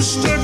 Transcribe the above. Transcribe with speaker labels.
Speaker 1: Stay.